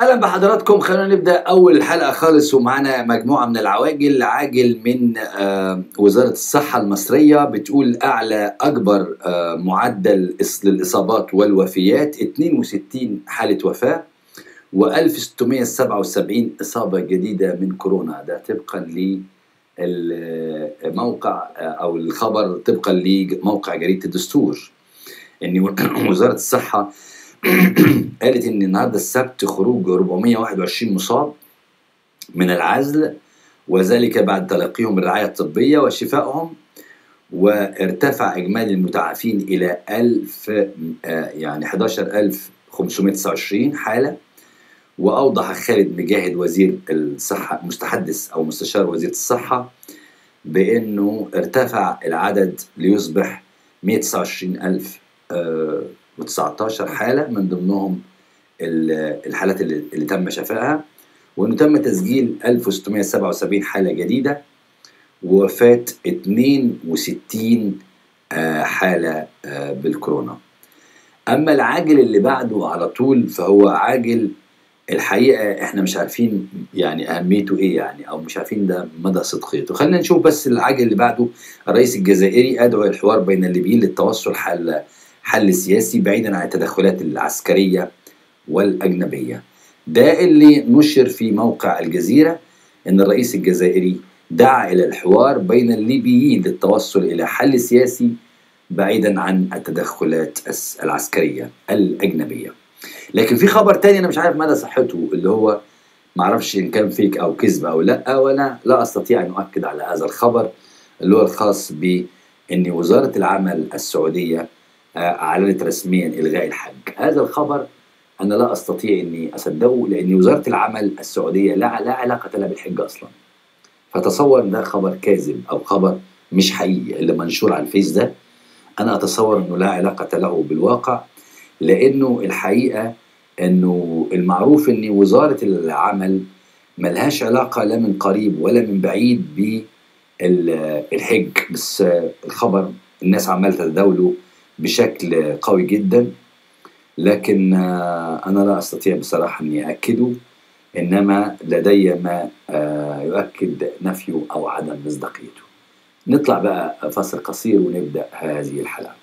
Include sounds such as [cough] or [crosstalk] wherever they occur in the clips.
أهلا بحضراتكم. خلينا نبدأ أول حلقة خالص. ومعانا مجموعة من العواجل. عاجل من آه، وزارة الصحة المصرية بتقول أعلى أكبر آه، معدل للإصابات والوفيات. 62 حالة وفاة و1677 إصابة جديدة من كورونا. ده طبقا للموقع أو الخبر طبقا لموقع جريدة الدستور. إن وزارة الصحة [clears throat] قالت إن النهارده السبت خروج 421 مصاب من العزل وذلك بعد تلقيهم الرعايه الطبية وشفائهم وارتفع إجمالي المتعافين إلى 1000 آه، يعني 11529 حالة. وأوضح خالد مجاهد وزير الصحة مستحدث أو مستشار وزير الصحة بإنه ارتفع العدد ليصبح 129000 آه، و19 حالة من ضمنهم ال- الحالات اللي, اللي تم شفائها. وإنه تم تسجيل 1677 حالة جديدة ووفاة 62 آه، حالة آه، بالكورونا. أما العاجل اللي بعده على طول فهو عاجل الحقيقة إحنا مش عارفين يعني أهميته إيه يعني أو مش عارفين ده مدى صدقيته خلينا نشوف بس العاجل اللي بعده الرئيس الجزائري أدعو الحوار بين الليبيين للتوصل حل حل سياسي بعيدا عن التدخلات العسكرية والأجنبية. ده اللي نشر في موقع الجزيرة إن الرئيس الجزائري دعا إلى الحوار بين الليبيين للتوصل إلى حل سياسي بعيدا عن التدخلات العسكرية الأجنبية. لكن في خبر تاني أنا مش عارف مدى صحته اللي هو معرفش إن كان فيك أو كذب أو لأ وأنا لا أستطيع أن أؤكد على هذا الخبر اللي هو الخاص بإن وزارة العمل السعودية آه، أعلنت رسميا إلغاء الحج. هذا الخبر أنا لا أستطيع إني أصدقه لأن وزارة العمل السعودية لا لا علاقة لها بالحج أصلا. فتصور ده خبر كاذب أو خبر مش حقيقي اللي منشور على الفيس ده أنا أتصور إنه لا علاقة له بالواقع لأنه الحقيقة إنه المعروف إن وزارة العمل ملهاش علاقة لا من قريب ولا من بعيد بالحج بس الخبر الناس عمالة تتداوله بشكل قوي جدا لكن آه، أنا لا أستطيع بصراحة إني اكده إنما لدي ما آه، يؤكد نفيه أو عدم مصداقيته. نطلع بقى فاصل قصير ونبدأ هذه الحلقة.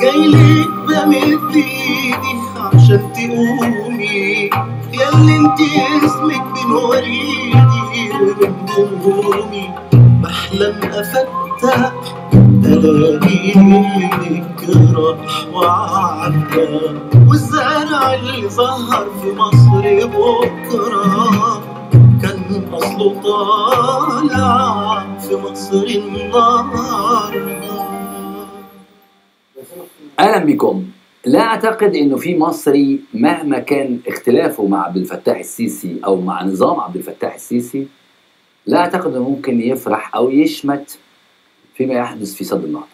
جاي لك بمد ايدي عشان تقومي. يا اللي انت اسمك بين وبين همومي بحلم افتح الاقيك راح وعدى والزرع اللي ظهر في مصر بكره كان اصله طالع في مصر النهارده أهلا بكم. لا أعتقد إنه في مصري مهما كان اختلافه مع عبد الفتاح السيسي أو مع نظام عبد الفتاح السيسي لا أعتقد إنه ممكن يفرح أو يشمت فيما يحدث في سد النهضة.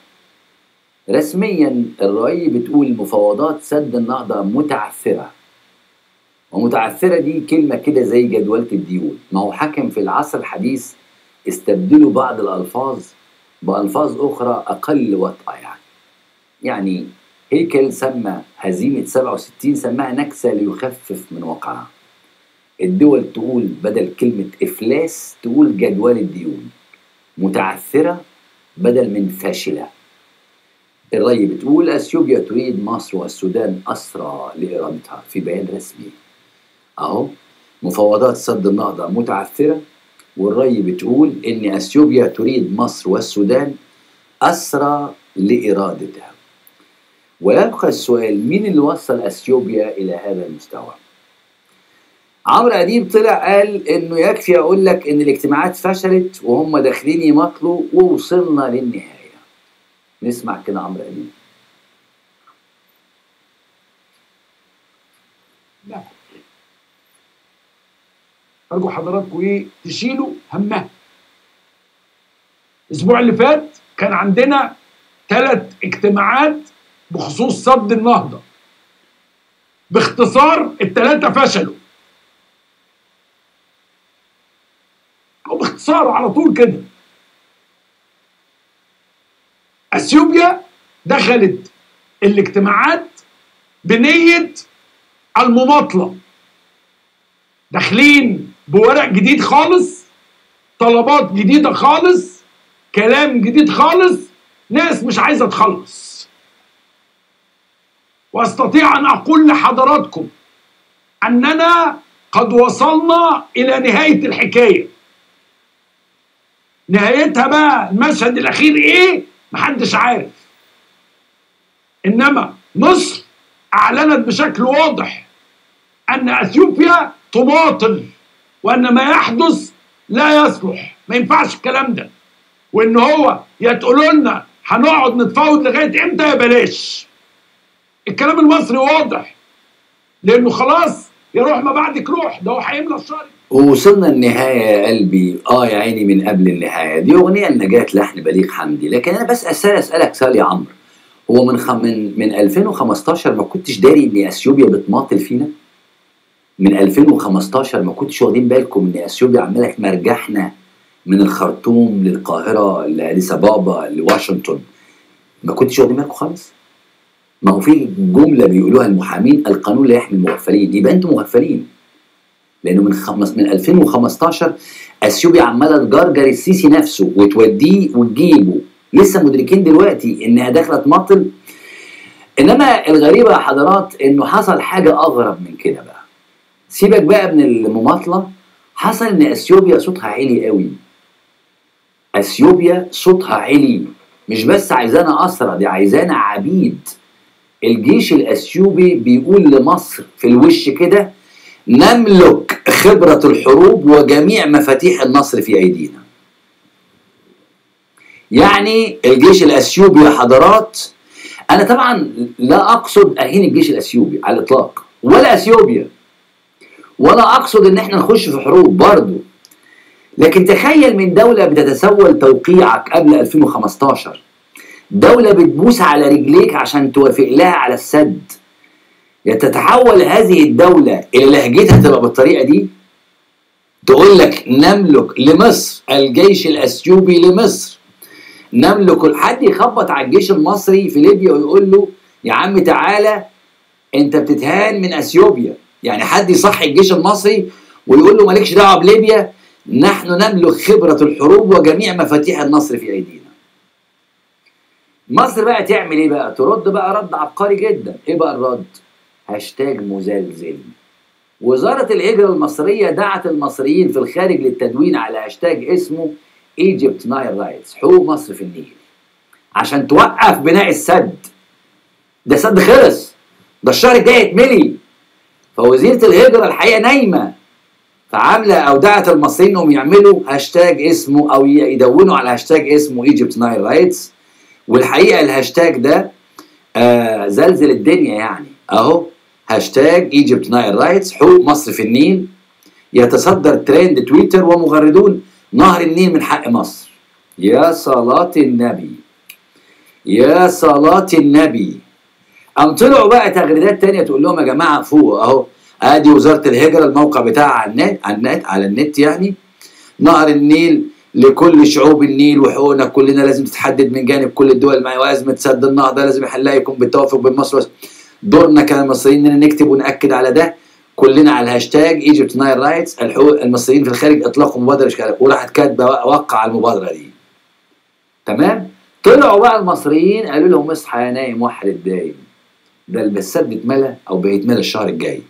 رسميا الرأي بتقول مفاوضات سد النهضة متعثرة. ومتعثرة دي كلمة كده زي جدولة الديون. ما هو حكم في العصر الحديث استبدلوا بعض الألفاظ بألفاظ أخرى أقل وطأه يعني. يعني هيكل سمى هزيمة 67 سماها نكسة ليخفف من وقعها. الدول تقول بدل كلمة إفلاس تقول جدول الديون. متعثرة بدل من فاشلة. الرأي بتقول أثيوبيا تريد مصر والسودان أسرى لإرادتها في بيان رسمي. أهو مفاوضات سد النهضة متعثرة والرأي بتقول إن أثيوبيا تريد مصر والسودان أسرى لإرادتها. ويبقى السؤال مين اللي وصل أثيوبيا إلى هذا المستوى؟ عمرو أديب طلع قال إنه يكفي أقول لك إن الاجتماعات فشلت وهم داخلين يمطلوا ووصلنا للنهاية. نسمع كده عمرو أديب. لا. أرجو حضراتكم إيه؟ تشيلوا همها. الأسبوع اللي فات كان عندنا ثلاث اجتماعات بخصوص سد النهضة. باختصار الثلاثه فشلوا. باختصار على طول كده. إثيوبيا دخلت الاجتماعات بنية المماطلة. داخلين بورق جديد خالص طلبات جديدة خالص كلام جديد خالص ناس مش عايزة تخلص. وأستطيع أن أقول لحضراتكم أننا قد وصلنا إلى نهاية الحكاية. نهايتها بقى المشهد الأخير إيه؟ محدش عارف. إنما مصر أعلنت بشكل واضح أن أثيوبيا تماطل وأن ما يحدث لا يصلح. ما ينفعش الكلام ده. وإن هو يا تقولوا لنا هنقعد نتفاوض لغاية إمتى يا بلاش؟ الكلام المصري واضح. لأنه خلاص يروح ما بعدك روح. ده هو هيملى الشهر ووصلنا النهاية يا قلبي. آه يا عيني من قبل النهاية. دي أغنية لنجاة لحن بليغ حمدي. لكن أنا بس أسأل أسألك سؤال يا عمرو هو من خم من من 2015 ما كنتش داري إن أثيوبيا بتماطل فينا؟ من 2015 ما كنتش واخدين بالكم إن أثيوبيا عمالة تمرجحنا من الخرطوم للقاهرة لأديس أبابا لواشنطن؟ ما كنتش واخدين بالكم خالص؟ ما هو في جملة بيقولوها المحامين القانون لا يحمي المغفلين. يبقى أنتم مغفلين. لأنه من خمس من 2015 أثيوبيا عمالة تجرجر السيسي نفسه وتوديه وتجيبه. لسه مدركين دلوقتي انها داخله تماطل إنما الغريبة يا حضرات إنه حصل حاجة أغرب من كده بقى. سيبك بقى من المماطلة. حصل إن أثيوبيا صوتها عالي قوي. أثيوبيا صوتها عالي. مش بس عايزانا اسرى دي عايزانا عبيد. الجيش الأثيوبي بيقول لمصر في الوش كده نملك خبرة الحروب وجميع مفاتيح النصر في أيدينا. يعني الجيش الأثيوبي يا حضرات أنا طبعا لا أقصد أهين الجيش الأثيوبي على الإطلاق ولا أثيوبيا ولا أقصد إن إحنا نخش في حروب برضه لكن تخيل من دولة بتتسول توقيعك قبل 2015 دولة بتبوس على رجليك عشان توافق لها على السد. تتحول هذه الدولة إلى لهجتها تبقى بالطريقة دي؟ تقول لك نملك لمصر الجيش الأثيوبي لمصر. نملك حد يخبط على الجيش المصري في ليبيا ويقول له يا عم تعالى أنت بتتهان من أثيوبيا. يعني حد يصحي الجيش المصري ويقول له مالكش دعوة بليبيا نحن نملك خبرة الحروب وجميع مفاتيح النصر في أيدينا. مصر بقى تعمل إيه بقى؟ ترد بقى رد عبقري جدا. إيه بقى الرد؟ هاشتاج مزلزل. وزارة الهجرة المصرية دعت المصريين في الخارج للتدوين على هاشتاج اسمه Egypt Nile Rights حقوق مصر في النيل. عشان توقف بناء السد. ده سد خلص. ده الشهر الجاي يتملي. فوزيرة الهجرة الحقيقة نايمة. فعاملة أو دعت المصريين إنهم يعملوا هاشتاج اسمه أو يدونوا على هاشتاج اسمه Egypt Nile Rights والحقيقة الهاشتاج ده آه زلزل الدنيا يعني. أهو. هاشتاج Egypt Nile Rights حقوق مصر في النيل. يتصدر ترند تويتر ومغردون نهر النيل من حق مصر. يا صلاة النبي. يا صلاة النبي. قام طلعوا بقى تغريدات تانية تقول لهم يا جماعة فوق أهو. أدي وزارة الهجرة الموقع بتاعها على النت على النت على النت يعني. نهر النيل لكل شعوب النيل وحقوقنا كلنا لازم تتحدد من جانب كل الدول مع وأزمة سد النهضة لازم حلها يكون بالتوافق بين مصر دورنا كمصريين إننا نكتب ونأكد على ده. كلنا على الهاشتاج Egypt Nile Rights الحقوق المصريين في الخارج اطلقوا مبادرة شكالة وراحت كاتبة وقع المبادرة دي. تمام؟ طلعوا بقى المصريين قالوا لهم اصحى يا نايم وحد الدايم. ده السد اتملى أو بيتملى الشهر الجاي.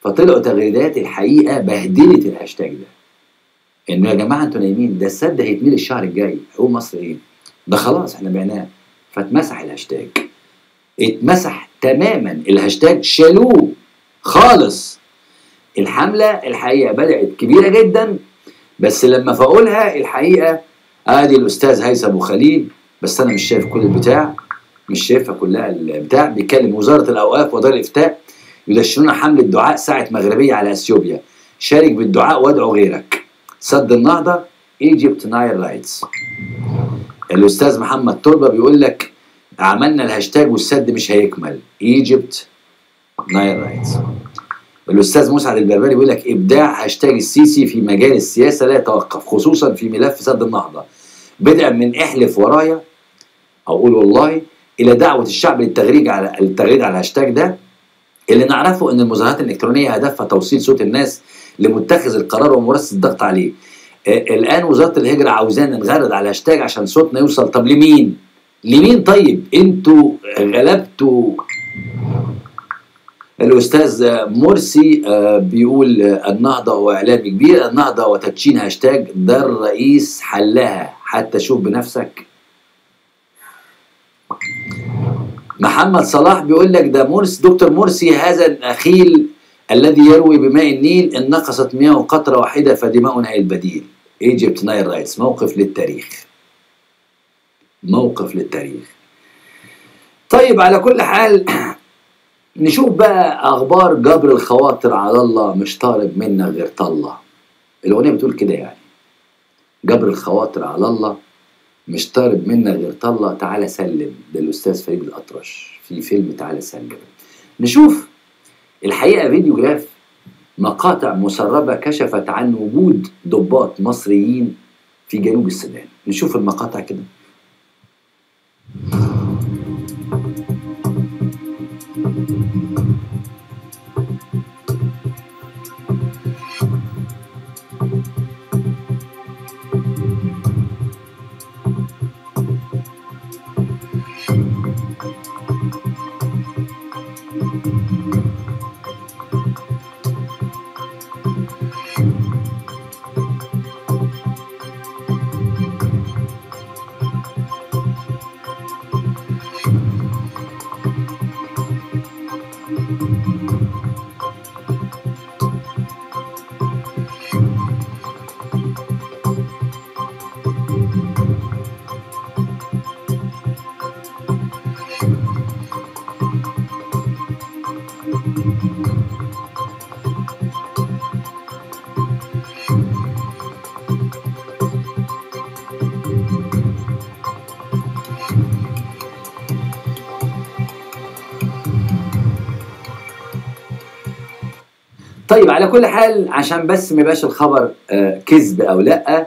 فطلعوا تغريدات الحقيقة بهدلت الهاشتاج ده. إنه يا جماعة أنتوا نايمين ده السد هيتملي الشهر الجاي. حقوق مصر إيه ده خلاص إحنا بعناه. فاتمسح الهاشتاج. اتمسح تماما. الهاشتاج شالوه خالص. الحملة الحقيقة بدأت كبيرة جدا بس لما فاقولها الحقيقة ادي الأستاذ هيثم أبو خليل بس أنا مش شايف كل البتاع مش شايفها كلها البتاع. بيتكلم وزارة الأوقاف ودار الإفتاء يدشنون حملة دعاء ساعة مغربية على أثيوبيا. شارك بالدعاء وادعو غيرك. سد النهضة Egypt Nile rights الأستاذ محمد تربة بيقول لك عملنا الهاشتاج والسد مش هيكمل. Egypt Nile rights الأستاذ مسعد البربري بيقول لك إبداع هاشتاج السيسي في مجال السياسة لا يتوقف خصوصا في ملف سد النهضة. بدءا من احلف ورايا أو أقول والله إلى دعوة الشعب للتغريد على التغريد على الهاشتاج ده. اللي نعرفه إن المظاهرات الإلكترونية هدفها توصيل صوت الناس لمتخذ القرار وممارسة الضغط عليه. آه، الآن وزارة الهجرة عاوزانا نغرد على الهاشتاج عشان صوتنا يوصل. طب لمين؟ لمين؟ طيب؟ أنتوا غلبتوا الأستاذ مرسي آه، بيقول النهضة هو إعلام كبير النهضة وتدشين هاشتاج ده الرئيس حلها. حتى شوف بنفسك. محمد صلاح بيقول لك ده مرسي دكتور مرسي هذا النخيل الذي يروي بماء النيل إن نقصت مياه قطرة واحدة فدماؤنا البديل Egypt Nile rights موقف للتاريخ. موقف للتاريخ. طيب على كل حال [clears throat] نشوف بقى أخبار جبر الخواطر على الله مش طالب منا غير طلة. الأغنية بتقول كده يعني جبر الخواطر على الله مش طالب منا غير طلة. تعالى سلم ده الاستاذ فريد الأطرش في فيلم تعالى سلم. نشوف الحقيقة فيديو جراف مقاطع مسربة كشفت عن وجود ضباط مصريين في جنوب السودان. نشوف المقاطع كده. you. طيب على كل حال عشان بس ما يبقاش الخبر آه، كذب أو لأ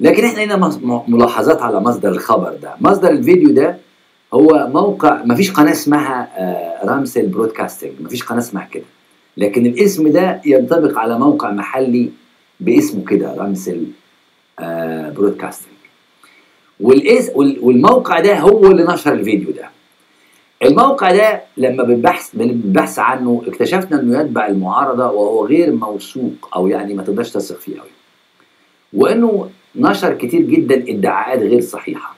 لكن إحنا هنا ملاحظات على مصدر الخبر ده. مصدر الفيديو ده هو موقع ما فيش قناة اسمها آه، رامسل برودكاستنج ما فيش قناة اسمها كده. لكن الاسم ده ينطبق على موقع محلي باسمه كده رامسل آه، برودكاستنج وال- والموقع ده هو اللي نشر الفيديو ده. الموقع ده لما بالبحث بالبحث عنه اكتشفنا إنه يتبع المعارضة وهو غير موثوق أو يعني ما تقدرش تثق فيه قوي وإنه نشر كتير جدا إدعاءات غير صحيحة.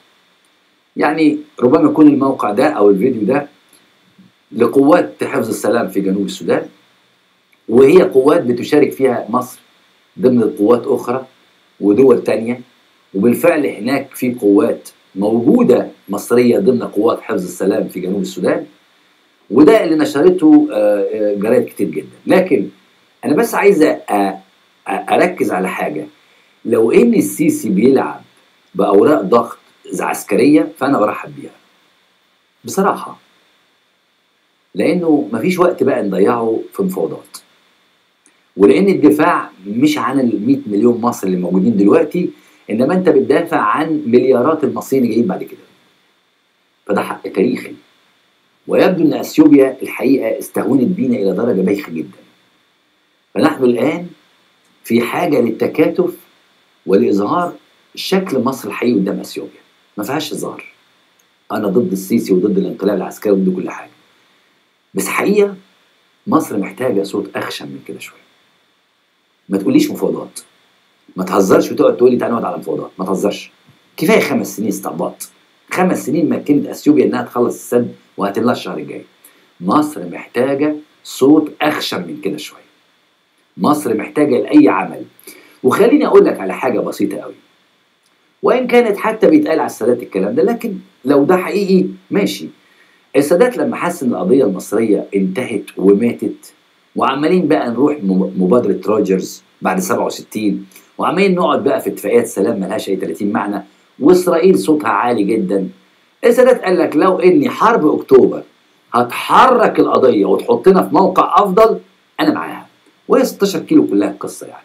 يعني ربما يكون الموقع ده أو الفيديو ده لقوات حفظ السلام في جنوب السودان وهي قوات بتشارك فيها مصر ضمن قوات أخرى ودول تانية وبالفعل هناك في قوات موجودة مصرية ضمن قوات حفظ السلام في جنوب السودان وده اللي نشرته آه، آه، جرايد كتير جدا. لكن أنا بس عايز أ- أ- أركز على حاجة. لو إن السيسي بيلعب بأوراق ضغط عسكرية فأنا برحب بيها. بصراحة. لأنه مفيش وقت بقى نضيعه في مفاوضات. ولأن الدفاع مش عن ال 100 مليون مصري اللي موجودين دلوقتي إنما أنت بتدافع عن مليارات المصريين اللي جايين بعد كده. فده حق تاريخي. ويبدو إن أثيوبيا الحقيقة استهونت بينا إلى درجة بايخة جدا. فنحن الآن في حاجة للتكاتف ولإظهار شكل مصر الحقيقي قدام أثيوبيا. ما فيهاش هزار أنا ضد السيسي وضد الانقلاب العسكري وضد كل حاجة. بس حقيقة مصر محتاجة صوت اخشن من كده شوية. ما تقوليش مفاوضات. ما تهزرش وتقعد تقول لي تعالى نقعد على مفاوضات ما تهزرش. كفاية خمس سنين استعباط خمس سنين مكنت أثيوبيا إنها تخلص السد وهتملاها الشهر الجاي. مصر محتاجة صوت اخشن من كده شوية. مصر محتاجة لأي عمل. وخليني أقول لك على حاجة بسيطة قوي وإن كانت حتى بيتقال على السادات الكلام ده لكن لو ده حقيقي ماشي. السادات لما حس ان القضية المصرية انتهت وماتت وعمالين بقى نروح مبادرة روجرز بعد 67 وعمالين نقعد بقى في اتفاقيات سلام ملهاش أي 30 معنى. وإسرائيل صوتها عالي جدا. السادات قال لك لو ان حرب أكتوبر هتحرك القضية وتحطنا في موقع أفضل أنا معاها. وهي 16 كيلو كلها القصة يعني.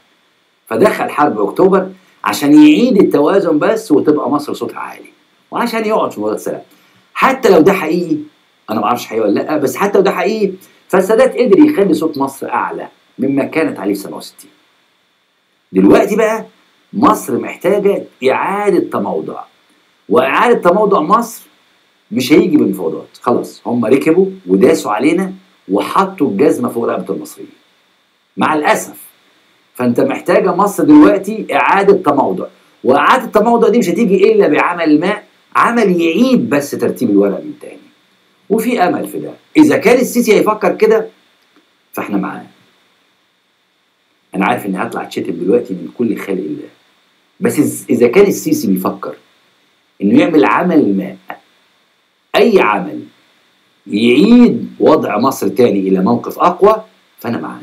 فدخل حرب أكتوبر عشان يعيد التوازن بس وتبقى مصر صوتها عالي. وعشان يقعد في مباراه سلام. حتى لو ده حقيقي أنا ما أعرفش حقيقي ولا لأ بس حتى لو ده حقيقي فالسادات قدر يخلي صوت مصر أعلى مما كانت عليه في 67 دلوقتي بقى مصر محتاجة إعادة تموضع. وإعادة تموضع مصر مش هيجي بالمفاوضات خلاص هم ركبوا وداسوا علينا وحطوا الجزمة فوق رقبة المصريين. مع الأسف. فأنت محتاجة مصر دلوقتي إعادة تموضع. وإعادة التموضع دي مش هتيجي إلا بعمل ما عمل يعيد بس ترتيب الورق من تاني. وفي أمل في ده. إذا كان السيسي هيفكر كده فإحنا معاه. أنا عارف إني هطلع أتشتم دلوقتي من كل خلق الله. بس إذا كان السيسي بيفكر إنه يعمل عمل ما أي عمل يعيد وضع مصر تاني إلى موقف أقوى فأنا معاه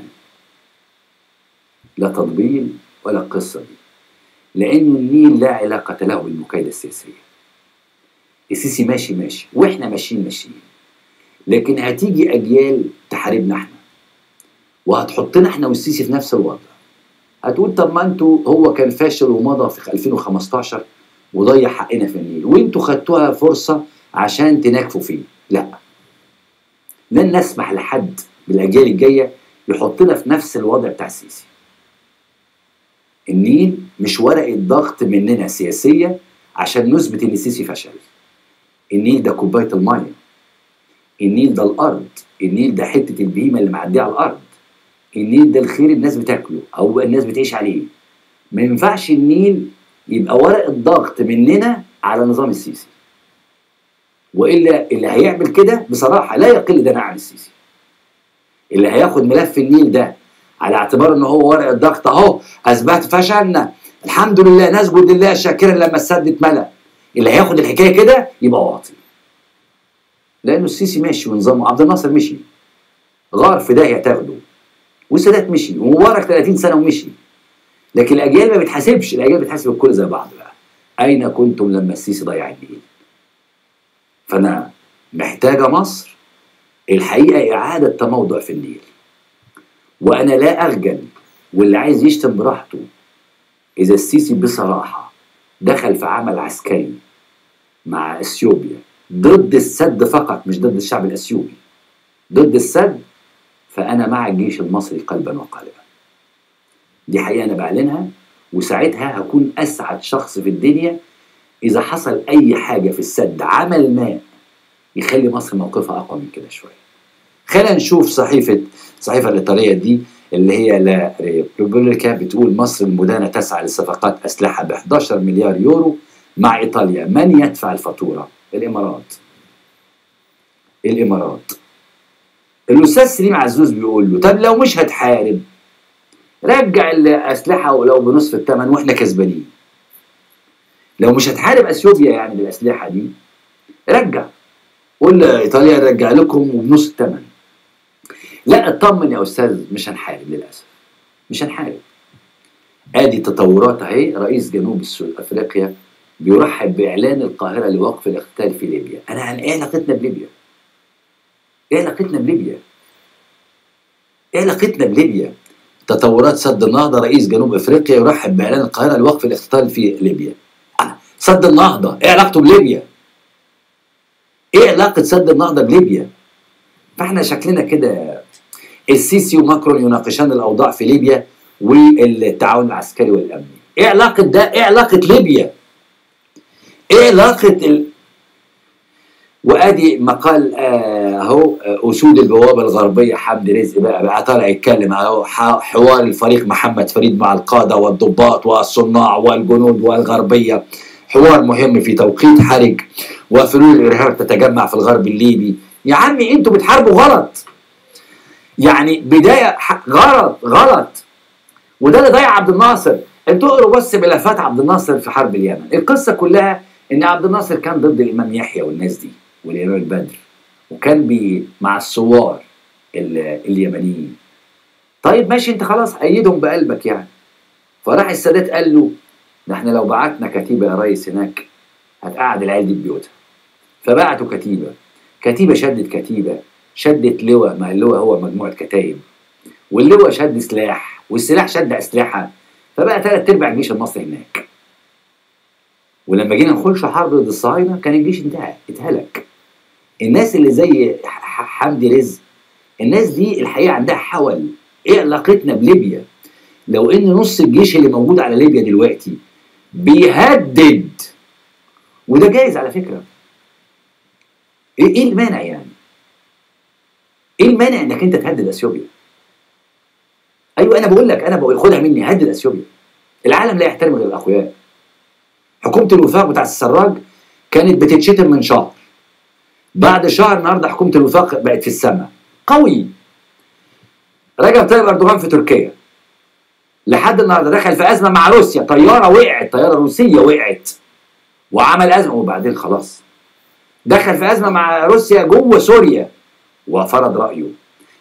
لا تطبيل ولا القصة دي. لأنه النيل لا علاقة له بالمكايدة السياسية. السيسي ماشي ماشي وإحنا ماشيين ماشيين. لكن هتيجي أجيال تحاربنا إحنا. وهتحطنا إحنا والسيسي في نفس الوضع. هتقول طب ما أنتوا هو كان فاشل ومضى في 2015 وضيع حقنا في النيل وانتوا خدتوها فرصة عشان تناكفوا فيه. لا. لن نسمح لحد بالأجيال الجاية يحطنا في نفس الوضع بتاع السيسي. النيل مش ورقة ضغط مننا سياسية عشان نثبت إن السيسي فشل. النيل ده كوباية المية. النيل ده الأرض. النيل ده حتة البهيمة اللي معدية على الأرض. النيل ده الخير الناس بتاكله أو الناس بتعيش عليه. ما ينفعش النيل يبقى ورقه ضغط مننا على نظام السيسي. وإلا اللي هيعمل كده بصراحة لا يقل دناء عن السيسي. اللي هياخد ملف النيل ده على اعتبار إن هو ورقه ضغط أهو أثبت فشلنا. الحمد لله نسجد لله شاكرا لما السد اتملى اللي هياخد الحكاية كده يبقى واطي. لأنه السيسي ماشي ونظامه. عبد الناصر مشي. غار في داهيه تاخده والسادات مشي ومبارك 30 سنة ومشي. لكن الأجيال ما بتحاسبش الأجيال بتحاسب الكل زي بعض بقى. أين كنتم لما السيسي ضيع النيل فأنا محتاجة مصر الحقيقة إعادة تموضع في النيل. وأنا لا أخجل واللي عايز يشتم براحته إذا السيسي بصراحة دخل في عمل عسكري مع إثيوبيا ضد السد فقط مش ضد الشعب الإثيوبي ضد السد فأنا مع الجيش المصري قلبا وقالبا. دي حقيقة أنا بعلنها وساعتها هكون أسعد شخص في الدنيا إذا حصل أي حاجة في السد عمل ما يخلي مصر موقفها أقوى من كده شوية. خلينا نشوف صحيفة الصحيفه الإيطالية دي اللي هي لا ريبوبليكا بتقول مصر المدانة تسعى لصفقات أسلحة ب 11 مليار يورو مع إيطاليا. من يدفع الفاتورة؟ الإمارات. الإمارات. الأستاذ سليم عزوز بيقول له طب لو مش هتحارب؟ رجع الأسلحة ولو بنصف الثمن وإحنا كسبانين. لو مش هتحارب أثيوبيا يعني بالأسلحة دي رجع. قول لايطاليا نرجع لكم وبنص الثمن لا اطمن يا أستاذ مش هنحارب للأسف. مش هنحارب. آدي تطورات أهي. رئيس جنوب أفريقيا بيرحب بإعلان القاهرة لوقف الاقتتال في ليبيا. أنا عن إيه علاقتنا بليبيا. إيه علاقتنا بليبيا إيه علاقتنا بليبيا تطورات سد النهضة رئيس جنوب إفريقيا يرحب بإعلان القاهرة لوقف الاقتتال في ليبيا. سد النهضة. إيه علاقته بليبيا؟ إيه علاقة سد النهضة بليبيا؟ فإحنا شكلنا كده. السيسي وماكرون يناقشان الأوضاع في ليبيا والتعاون العسكري والأمني. إيه علاقة ده؟ إيه علاقة ليبيا؟ إيه علاقة. وأدي مقال آه، اهو آه، أسود البوابة الغربية حمد رزق. بقى بقى طالع يتكلم اهو حوار الفريق محمد فريد مع القادة والضباط والصناع والجنود والغربية. حوار مهم في توقيت حرج وفلول الإرهاب تتجمع في الغرب الليبي. يا عمي أنتوا بتحاربوا غلط. يعني بداية غلط غلط. وده اللي ضيع عبد الناصر. أنتوا اقروا بس ملفات عبد الناصر في حرب اليمن. القصة كلها إن عبد الناصر كان ضد الإمام يحيى والناس دي. والامام البدر. وكان بي مع الثوار ال- اليمنيين. طيب ماشي انت خلاص أيدهم بقلبك يعني. فراح السادات قال له ده إحنا لو بعتنا كتيبة يا ريس هناك هتقعد العيال دي بيوتها فبعتوا كتيبة. كتيبة شدت كتيبة شدت لواء ما اللواء هو مجموعة كتايب. واللواء شد سلاح والسلاح شد أسلحة. فبقى ثلاث أرباع الجيش المصري هناك. ولما جينا نخش حرب ضد الصهاينة كان الجيش انتهى اتهلك. الناس اللي زي حمدي رزق الناس دي الحقيقة عندها حول. إيه علاقتنا بليبيا؟ لو ان نص الجيش اللي موجود على ليبيا دلوقتي بيهدد وده جايز على فكرة. إيه إيه المانع يعني؟ إيه المانع انك انت تهدد اثيوبيا؟ أيوه أنا بقول لك أنا بقول خدها مني هدد اثيوبيا. العالم لا يحترم غير الأقوياء. حكومة الوفاق بتاع السراج كانت بتتشتم من شهر. بعد شهر النهارده حكومة الوفاق بقت في السماء. قوي. رجب طيب أردوغان في تركيا. لحد النهارده دخل في أزمة مع روسيا. طيارة وقعت طيارة روسية وقعت. وعمل أزمة وبعدين خلاص. دخل في أزمة مع روسيا جوه سوريا وفرض رأيه.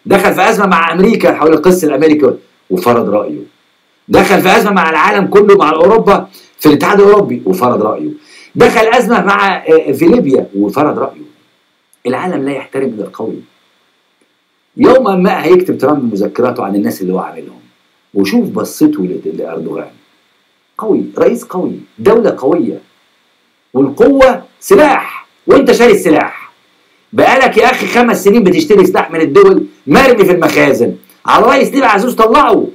دخل في أزمة مع أمريكا حول القس الأمريكي وفرض رأيه. دخل في أزمة مع العالم كله مع أوروبا في الاتحاد الأوروبي وفرض رأيه. دخل أزمة مع آه، في ليبيا وفرض رأيه. العالم لا يحترم الا القوي يوما ما هيكتب ترامب مذكراته عن الناس اللي هو عاملهم وشوف بصته لأردوغان. قوي رئيس قوي دولة قوية. والقوة سلاح. وانت شاري السلاح. بقالك يا أخي خمس سنين بتشتري سلاح من الدول مرمي في المخازن. على رئيس ليبيا عزوز طلعه.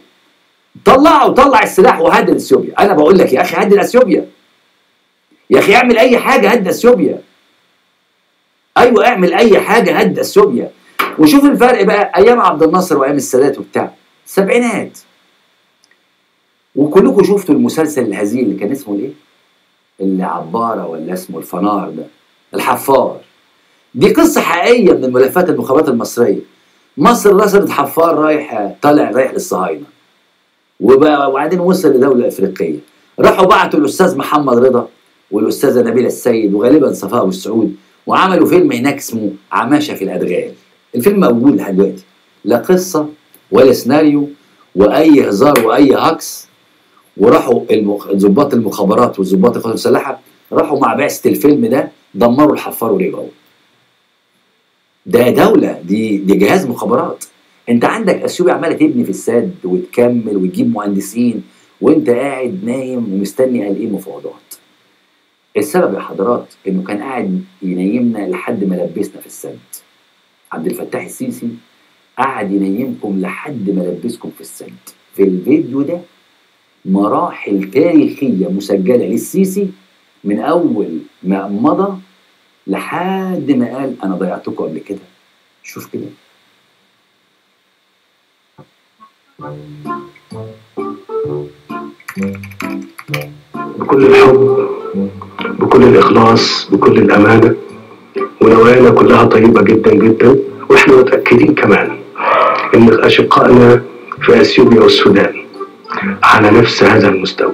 طلعه طلع السلاح وهدد أثيوبيا. أنا بقول لك يا أخي هدد أثيوبيا. يا أخي اعمل أي حاجة هدد أثيوبيا. أيوه اعمل أي حاجة هدد اثيوبيا وشوف الفرق بقى أيام عبد الناصر وأيام السادات وبتاع. السبعينات وكلكم شفتوا المسلسل الهزيل اللي كان اسمه إيه؟ اللي عباره ولا اسمه الفنار ده؟ الحفار. دي قصة حقيقية من ملفات المخابرات المصرية. مصر رصدت حفار رايح طالع رايح للصهاينة. وبقى وبعدين وصل لدولة إفريقية. راحوا بعتوا الأستاذ محمد رضا والأستاذة نبيلة السيد وغالبا صفاء أبو السعود. وعملوا فيلم هناك اسمه عماشة في الأدغال. الفيلم موجود لحد دلوقتي. لا قصة ولا سيناريو وأي هزار وأي هكس وراحوا ضباط المخابرات وضباط القوات المسلحة راحوا مع بعثة الفيلم ده دمروا الحفار ورجعوا ده دولة دي دي جهاز مخابرات. انت عندك اثيوبيا عمالة تبني في السد وتكمل وتجيب مهندسين وانت قاعد نايم ومستني قال إيه مفاوضات السبب يا حضرات إنه كان قاعد ينيمنا لحد ما لبسنا في السد. عبد الفتاح السيسي قعد ينيمكم لحد ما لبسكم في السد. في الفيديو ده مراحل تاريخية مسجلة للسيسي من أول ما مضى لحد ما قال أنا ضيعتكم قبل كده. شوف كده. بكل الحب بكل الإخلاص بكل الأمانة. ونوايانا كلها طيبة جدا جدا. وإحنا متأكدين كمان إن أشقائنا في أثيوبيا والسودان على نفس هذا المستوى.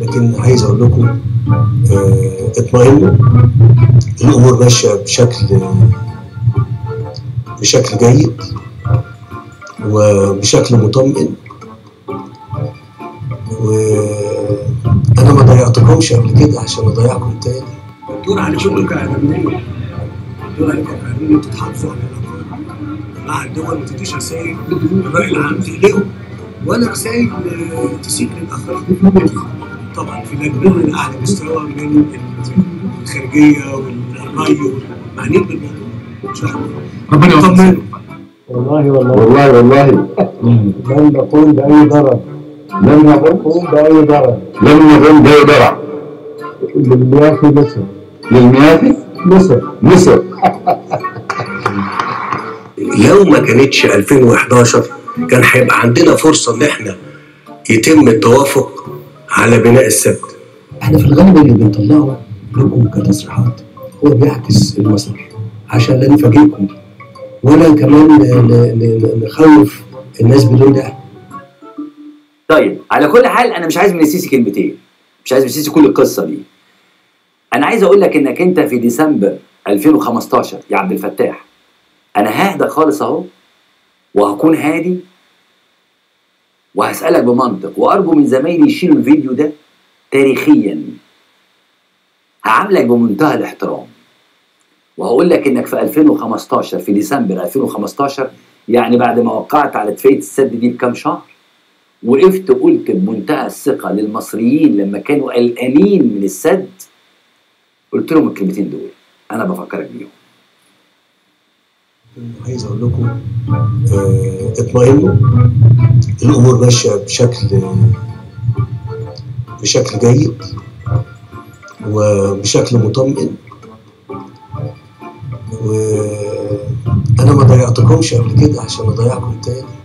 لكن عايز أقول لكم آه، اطمئنوا. الأمور ماشية بشكل بشكل جيد. وبشكل مطمئن. وأنا ما ضيعتكمش قبل كده عشان أضيعكم تاني. الدور عليكم كاعلاميين الدور عليكم كاعلاميين أنتوا تحافظوا على. مع الدول ما تديش رسائل الراي العام تقلقوا ولا رسائل تسيء للاخرين طبعا في لجنه من أعلى مستوى من الخارجية والري والمعنيين بالموضوع. ان شاء الله ربنا طمنوا والله والله. والله والله. لن نقوم بأي ضرر. لم لن نقوم بأي ضرر. لم نظن بأي درع للمياه في مصر للمياه مصر مصر لو ما كانتش 2011 كان هيبقى عندنا فرصة إن إحنا يتم التوافق على بناء السد. إحنا في الغالب اللي بنطلعه لكم كتصريحات هو بيعكس المسار. عشان لا نفاجئكم. ولا كمان نخوف الناس بدون داعي. طيب على كل حال أنا مش عايز من السيسي كلمتين. مش عايز من السيسي كل القصة دي. أنا عايز أقول لك إنك أنت في ديسمبر 2015 يا عبد الفتاح أنا ههدى خالص أهو وهكون هادي وهسألك بمنطق وأرجو من زمايلي يشيلوا الفيديو ده تاريخيا. هعاملك بمنتهى الاحترام. وهقول لك إنك في 2015 في ديسمبر 2015 يعني بعد ما وقعت على اتفاقيه السد دي بكام شهر وقفت قلت بمنتهى الثقة للمصريين لما كانوا قلقانين من السد قلت لهم الكلمتين دول أنا بفكرك بيهم. عايز أقول لكم آه، اطمئنوا الأمور ماشية بشكل بشكل جيد وبشكل مطمئن. وأنا ما ضيعتكمش قبل كده عشان أضيعكم تاني.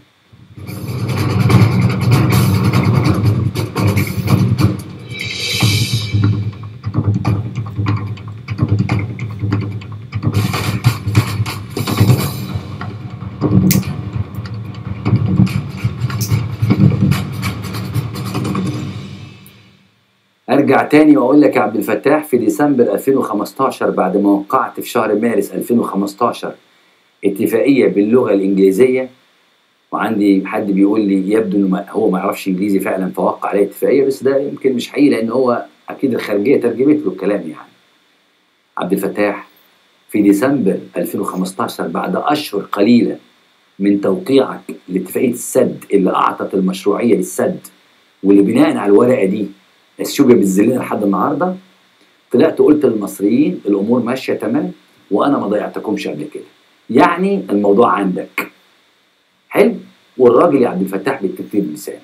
تاني وأقول لك يا عبد الفتاح في ديسمبر 2015 بعد ما وقعت في شهر مارس 2015 اتفاقية باللغة الإنجليزية وعندي حد بيقول لي يبدو إنه هو ما يعرفش إنجليزي فعلا فوقع عليه اتفاقية بس ده يمكن مش حقيقي لأن هو أكيد الخارجية ترجمت له الكلام يعني. عبد الفتاح في ديسمبر 2015 بعد أشهر قليلة من توقيعك لاتفاقية السد اللي أعطت المشروعية للسد واللي بناء على الورقة دي اثيوبيا بتذلنا لحد النهارده. طلعت قلت للمصريين الأمور ماشية تمام وأنا ما ضيعتكمش قبل كده. يعني الموضوع عندك. حلو؟ والراجل يا عبد الفتاح بيكتب بلسانه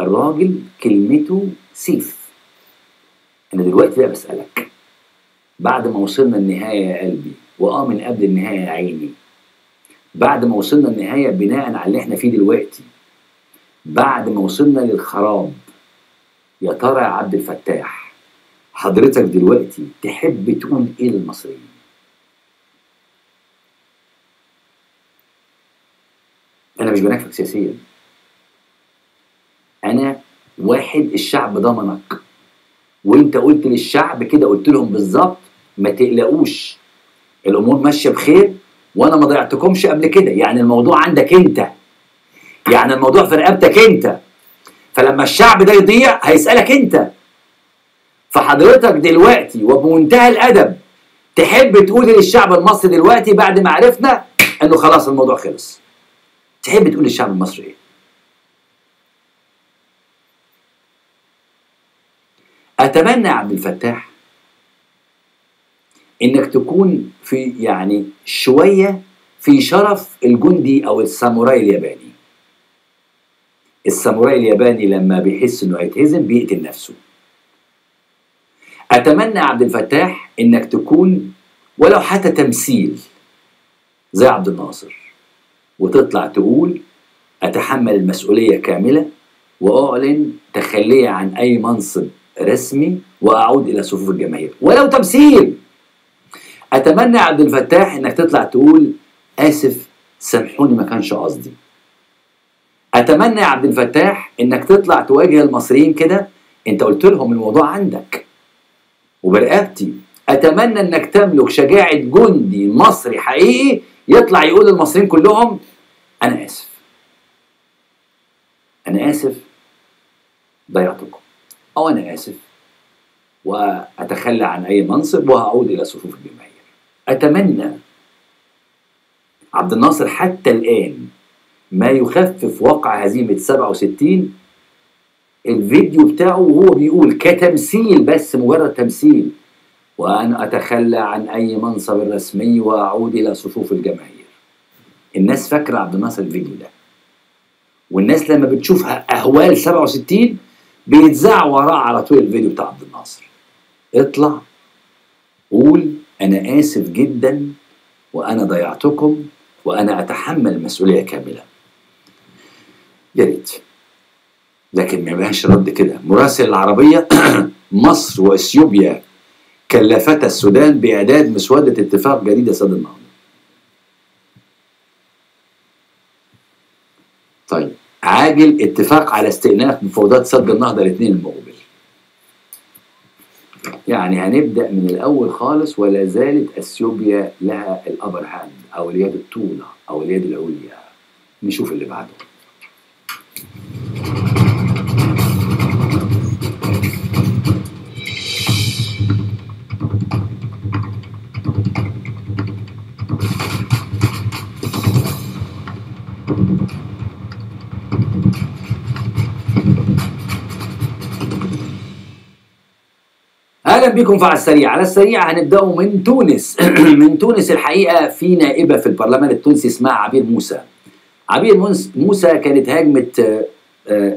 الراجل كلمته سيف. أنا دلوقتي بقى بسألك. بعد ما وصلنا النهاية يا قلبي وآه من قبل النهاية يا عيني. بعد ما وصلنا النهاية بناء على اللي إحنا فيه دلوقتي بعد ما وصلنا للخراب يا ترى يا عبد الفتاح حضرتك دلوقتي تحب تقول إيه للمصريين؟ أنا مش بنافق سياسيا. أنا واحد الشعب ضمنك. وأنت قلت للشعب كده قلت لهم بالظبط ما تقلقوش. الأمور ماشية بخير وأنا ما ضيعتكمش قبل كده. يعني الموضوع عندك أنت. يعني الموضوع في رقبتك أنت. فلما الشعب ده يضيع هيسألك انت. فحضرتك دلوقتي وبمنتهى الأدب تحب تقول للشعب المصري دلوقتي بعد ما عرفنا إنه خلاص الموضوع خلص. تحب تقول للشعب المصري إيه؟ أتمنى يا عبد الفتاح إنك تكون في يعني شوية في شرف الجندي أو الساموراي الياباني. الساموراي الياباني لما بيحس إنه هيتهزم بيقتل نفسه. أتمنى يا عبد الفتاح إنك تكون ولو حتى تمثيل زي عبد الناصر وتطلع تقول أتحمل المسؤولية كاملة وأعلن تخلي عن أي منصب رسمي وأعود إلى صفوف الجماهير. ولو تمثيل! أتمنى يا عبد الفتاح إنك تطلع تقول آسف سامحوني ما كانش قصدي. أتمنى يا عبد الفتاح إنك تطلع تواجه المصريين كده. أنت قلت لهم الموضوع عندك. وبرقبتي أتمنى إنك تملك شجاعة جندي مصري حقيقي يطلع يقول للمصريين كلهم أنا آسف. أنا آسف. ضيعتكم. أو أنا آسف. وأتخلى عن أي منصب وهعود إلى صفوف الجماهير. أتمنى عبد الناصر حتى الآن ما يخفف وقع هزيمه 67 الفيديو بتاعه وهو بيقول كتمثيل بس مجرد تمثيل. وأن أتخلى عن أي منصب رسمي وأعود إلى صفوف الجماهير. الناس فاكرة عبد الناصر الفيديو ده. والناس لما بتشوف أهوال 67 بيتذاع وراه على طول الفيديو بتاع عبد الناصر. اطلع قول أنا آسف جدا وأنا ضيعتكم وأنا أتحمل المسؤولية كاملة. يا ريت. لكن ما يبقاش رد كده. مراسل العربية [clears throat] مصر وإثيوبيا كلفتا السودان بإعداد مسودة اتفاق جديد سد النهضة طيب عاجل اتفاق على استئناف مفاوضات سد النهضة الاثنين المقبل. يعني هنبدأ من الأول خالص ولا زالت أثيوبيا لها ال upper hand أو اليد الطولة أو اليد العليا. نشوف اللي بعده. أهلا بكم في على السريع على السريع هنبداوا من تونس. [clears throat] من تونس الحقيقة في نائبة في البرلمان التونسي اسمها عبير موسى. عبير موس- موسى كانت هاجمت آه، آه،